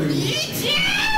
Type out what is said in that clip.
一千